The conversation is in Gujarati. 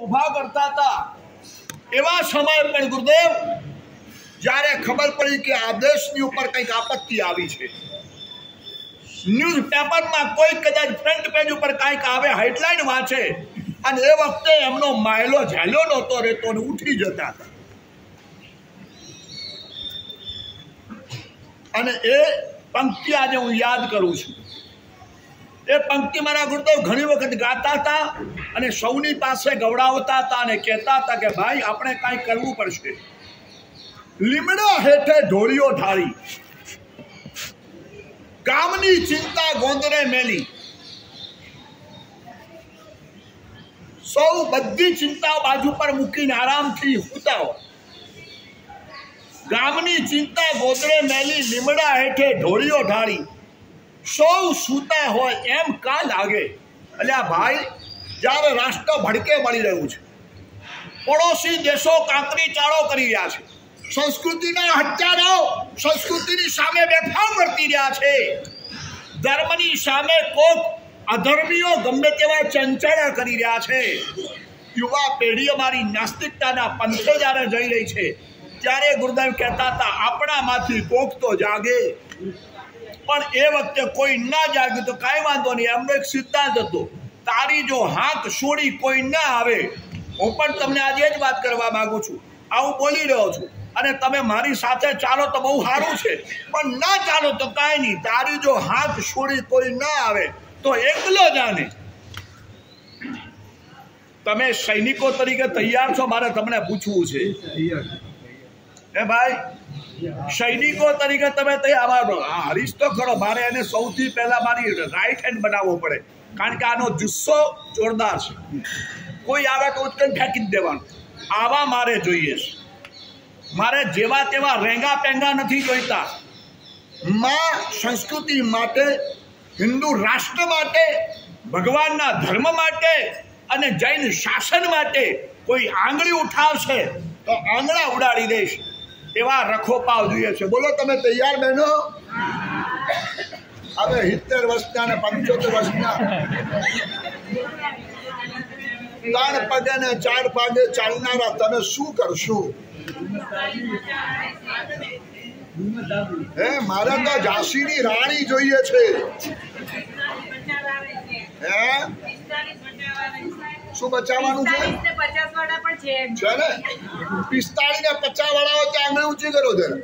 ઊભા કરતા હતા. એવા સમયે પણ ગુરુદેવ, જ્યારે ખબર પડી કે આ ઉપર કંઈક આપત્તિ આવી છે. ન્યૂઝ પેપરમાં કોઈ કદાચ ફ્રન્ટ પેજ ઉપર કાંઈક આવે, હેડલાઇન વાંચે, અને એ વખતે એમનો માયલો ઝાલ્યો નહોતો રહેતો અને ઉઠી જતા હતા. અને એ પંક્તિ આજે હું યાદ કરું છું. એ પંક્તિ મારા ગુરુદેવ ઘણી વખત ગાતા હતા અને સૌની પાસે ગવડાવતા હતા અને કહેતા હતા કે ભાઈ, આપણે કાંઈ કરવું પડશે. લીમડા હેઠે ઢોળીઓ ઢાળી. ગામની ચિંતા ગોંદરે મેલી. સૌ બધી ચિંતાઓ બાજુ પર મૂકીને આરામથી સૂતા ગામની ચિંતા ગોદરે મેલી, લીમડા હેઠે ઢોળીઓ ઢાળી. સૌ સૂતા હોય એમ કા લાગે એટલે આ ભાઈ જ્યારે રાષ્ટ્ર ભડકે મળી રહ્યું છે. પડોશી દેશો કાંકરી ચાળો કરી રહ્યા છે. સંસ્કૃતિના હત્યારાઓ સંસ્કૃતિની સામે બેફામ વર્તી રહ્યા છે. ધર્મની સામે કોક અધર્મીઓ ગમે તેવા ચંચળા કરી રહ્યા છે. યુવા પેઢી અમારી નાસ્તિકતાના પંથે જ્યારે જઈ રહી છે, ત્યારે ગુરુદેવ કહેતા હતા, આપણામાંથી કોક તો જાગે. પણ એ વખતે કોઈ ના જાગ્યું તો કાંઈ વાંધો નહીં. એમનો એક સિદ્ધાંત હતો, તારી જો હાથ છોડી કોઈ ના આવે, હું પણ તમને આજે જ વાત કરવા માગું છું. આવું બોલી રહ્યો છું. અને તમે મારી સાથે ચાલો તો બહુ સારું છે. પણ ના ચાલો તો કાંઈ નહીં. તારી જો હાથ છોડી કોઈ ના આવે, તો એકલો જાને તમે સૈનિકો તરીકે તૈયાર છો, મારે તમને પૂછવું છે. હે ભાઈ, સૈનિકો તરીકે તમે તૈયાર હરીશ તો ખરો. મારે એને સૌથી પહેલા મારી રાઈટ હેન્ડ બનાવવો પડે. કારણ કે આનો જુસ્સો જોરદાર છે. કોઈ આવે તો ઉચકન ફેંકી દેવાનું. આવા મારે જોઈએ છે. મારે જેવા તેવા રેંગા પેંગા નથી જોઈતા. માં સંસ્કૃતિ માટે, હિન્દુ રાષ્ટ્ર માટે, ભગવાનના ધર્મ માટે અને જૈન શાસન માટે કોઈ આંગળી ઉઠાવશે તો આંગળા ઉડાડી દઈશ. એવા રખોપાવ જોઈએ છે. બોલો તમે તૈયાર બહેનો? હવે સિત્તેર વર્ષના અને પંચોતેર વર્ષના. ત્રણ પગે ને ચાર પગે ચાલનારા તમે શું કરશો? હે, મારે તો ઝાંસીની રાણી જોઈએ છે. હે? શું બચાવવાનું છે? છે. ને? પિસ્તાળીસ ને પચાસ વાળા હોય તો આંગળી ઊંચી કરો જરા.